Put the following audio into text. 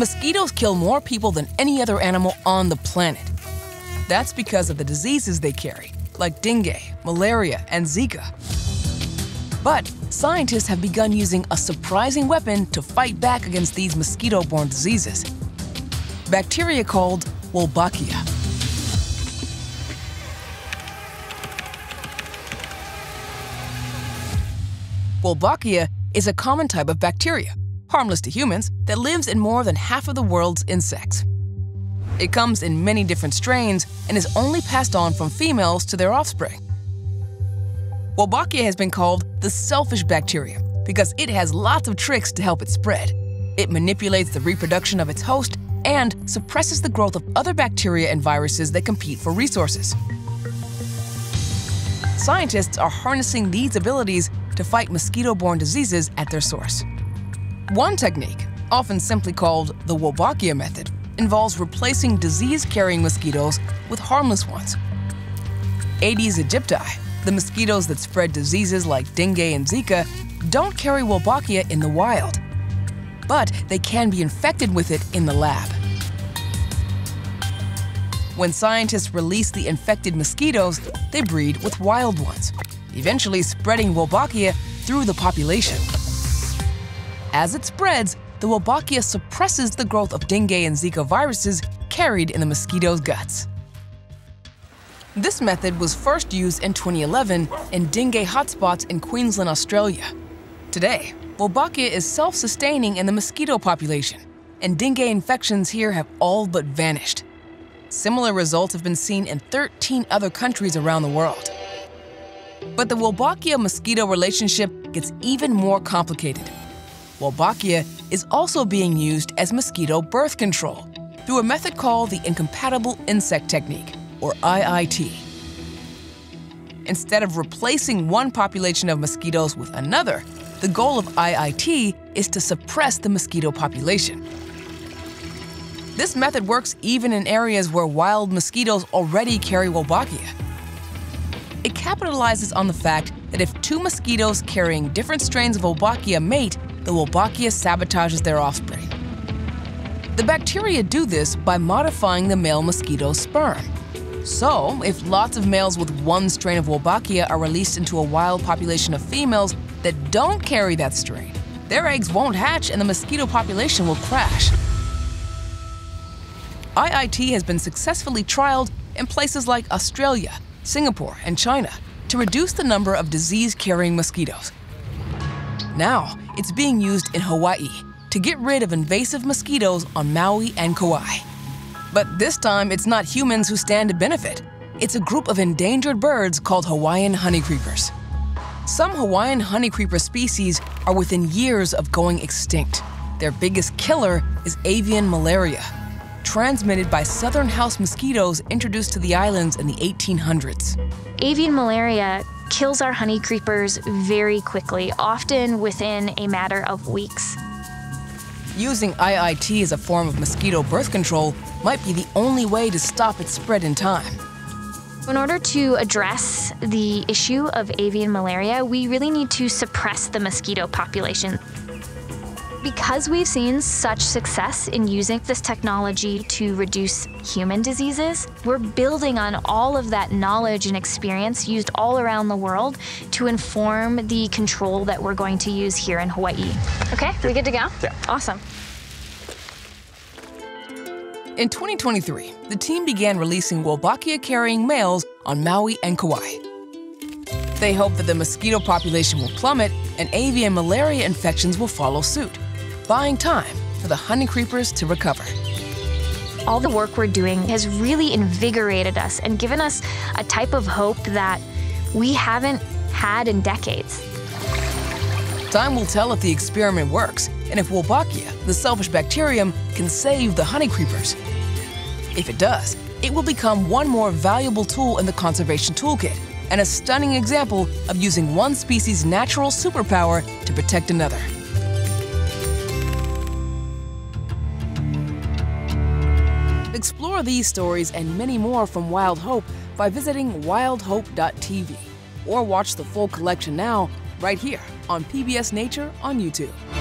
mosquitoes kill more people than any other animal on the planet. That's because of the diseases they carry, like dengue, malaria, and Zika. But scientists have begun using a surprising weapon to fight back against these mosquito borne diseases bacteria called Wolbachia. Wolbachia is a common type of bacteria, harmless to humans, that lives in more than half of the world's insects. It comes in many different strains and is only passed on from females to their offspring. Wolbachia has been called the selfish bacteria because it has lots of tricks to help it spread. It manipulates the reproduction of its host and suppresses the growth of other bacteria and viruses that compete for resources. Scientists are harnessing these abilities to fight mosquito-borne diseases at their source. One technique, often simply called the Wolbachia method, involves replacing disease-carrying mosquitoes with harmless ones. Aedes aegypti, the mosquitoes that spread diseases like dengue and Zika, don't carry Wolbachia in the wild, but they can be infected with it in the lab. When scientists release the infected mosquitoes, they breed with wild ones, eventually spreading Wolbachia through the population. As it spreads, the Wolbachia suppresses the growth of dengue and Zika viruses carried in the mosquito's guts. This method was first used in 2011 in dengue hotspots in Queensland, Australia. Today, Wolbachia is self-sustaining in the mosquito population, and dengue infections here have all but vanished. Similar results have been seen in 13 other countries around the world. But the Wolbachia-mosquito relationship gets even more complicated. Wolbachia is also being used as mosquito birth control through a method called the Incompatible Insect Technique, or IIT. Instead of replacing one population of mosquitoes with another, the goal of IIT is to suppress the mosquito population. This method works even in areas where wild mosquitoes already carry Wolbachia. It capitalizes on the fact that if two mosquitoes carrying different strains of Wolbachia mate, the Wolbachia sabotages their offspring. The bacteria do this by modifying the male mosquito's sperm. So, if lots of males with one strain of Wolbachia are released into a wild population of females that don't carry that strain, their eggs won't hatch and the mosquito population will crash. IIT has been successfully trialed in places like Australia, Singapore, and China to reduce the number of disease-carrying mosquitoes. Now, it's being used in Hawaii to get rid of invasive mosquitoes on Maui and Kauai. But this time, it's not humans who stand to benefit. It's a group of endangered birds called Hawaiian honeycreepers. Some Hawaiian honeycreeper species are within years of going extinct. Their biggest killer is avian malaria, transmitted by southern house mosquitoes introduced to the islands in the 1800s. Avian malaria kills our honey creepers very quickly, often within a matter of weeks. Using IIT as a form of mosquito birth control might be the only way to stop its spread in time. In order to address the issue of avian malaria, we really need to suppress the mosquito population. Because we've seen such success in using this technology to reduce human diseases, we're building on all of that knowledge and experience used all around the world to inform the control that we're going to use here in Hawaii. Okay, we good to go? Yeah. Awesome. In 2023, the team began releasing Wolbachia carrying males on Maui and Kauai. They hope that the mosquito population will plummet and avian malaria infections will follow suit buying time for the honey creepers to recover. All the work we're doing has really invigorated us and given us a type of hope that we haven't had in decades. Time will tell if the experiment works and if Wolbachia, the selfish bacterium, can save the honey creepers. If it does, it will become one more valuable tool in the conservation toolkit and a stunning example of using one species' natural superpower to protect another. Explore these stories and many more from Wild Hope by visiting wildhope.tv or watch the full collection now right here on PBS Nature on YouTube.